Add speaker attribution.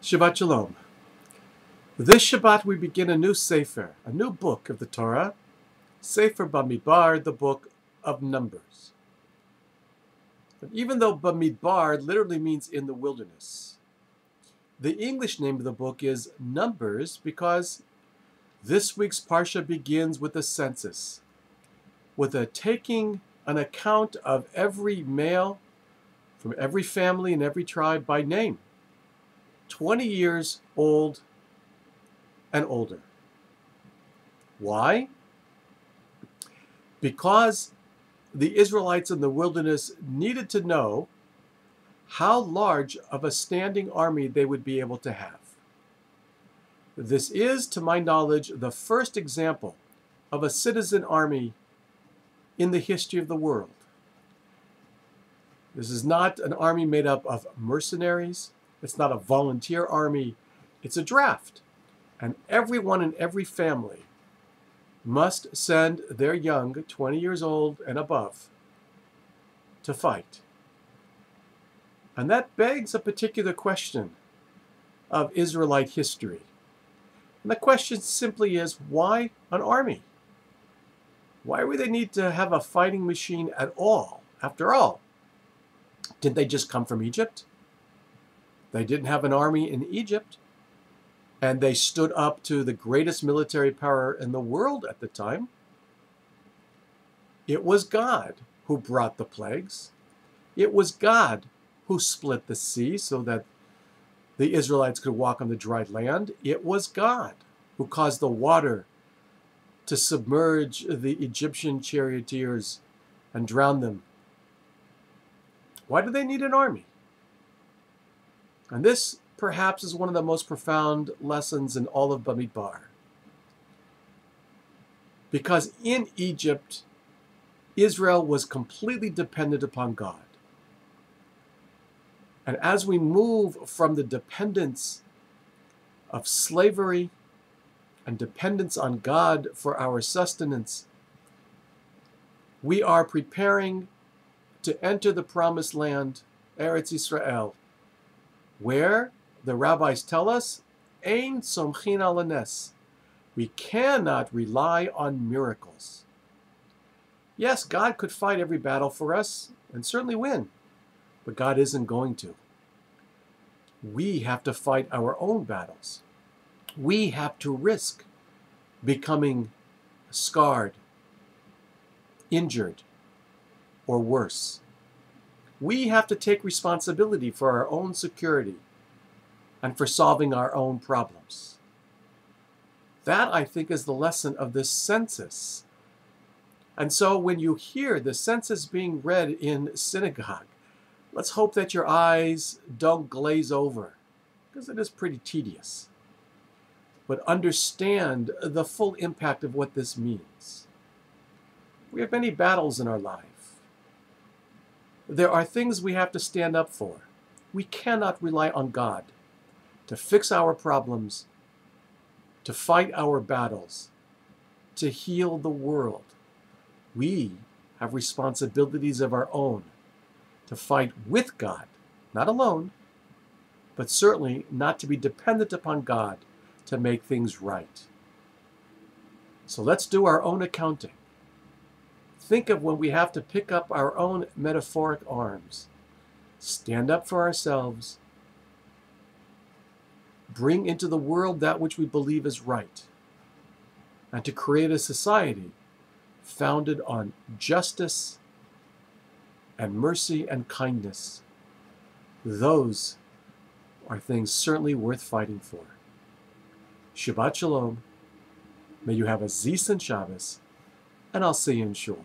Speaker 1: Shabbat Shalom. This Shabbat we begin a new Sefer, a new book of the Torah, Sefer Bamidbar, the book of Numbers. But even though Bamidbar literally means in the wilderness, the English name of the book is Numbers because this week's Parsha begins with a census, with a taking an account of every male from every family and every tribe by name. 20 years old and older. Why? Because the Israelites in the wilderness needed to know how large of a standing army they would be able to have. This is, to my knowledge, the first example of a citizen army in the history of the world. This is not an army made up of mercenaries. It's not a volunteer army. It's a draft. And everyone in every family must send their young, 20 years old and above, to fight. And that begs a particular question of Israelite history. And the question simply is why an army? Why would they need to have a fighting machine at all? After all, did they just come from Egypt? They didn't have an army in Egypt, and they stood up to the greatest military power in the world at the time. It was God who brought the plagues. It was God who split the sea so that the Israelites could walk on the dry land. It was God who caused the water to submerge the Egyptian charioteers and drown them. Why do they need an army? And this, perhaps, is one of the most profound lessons in all of Bamidbar. Because in Egypt, Israel was completely dependent upon God. And as we move from the dependence of slavery and dependence on God for our sustenance, we are preparing to enter the promised land, Eretz Israel, where the rabbis tell us, Ein somchin al hanes. We cannot rely on miracles. Yes, God could fight every battle for us and certainly win, but God isn't going to. We have to fight our own battles. We have to risk becoming scarred, injured, or worse. We have to take responsibility for our own security and for solving our own problems. That, I think, is the lesson of this census. And so when you hear the census being read in synagogue, let's hope that your eyes don't glaze over, because it is pretty tedious. But understand the full impact of what this means. We have many battles in our life. There are things we have to stand up for. We cannot rely on God to fix our problems, to fight our battles, to heal the world. We have responsibilities of our own to fight with God, not alone, but certainly not to be dependent upon God to make things right. So let's do our own accounting think of when we have to pick up our own metaphoric arms, stand up for ourselves, bring into the world that which we believe is right, and to create a society founded on justice and mercy and kindness. Those are things certainly worth fighting for. Shabbat Shalom. May you have a Zissen Shabbos, and I'll see you in Shul.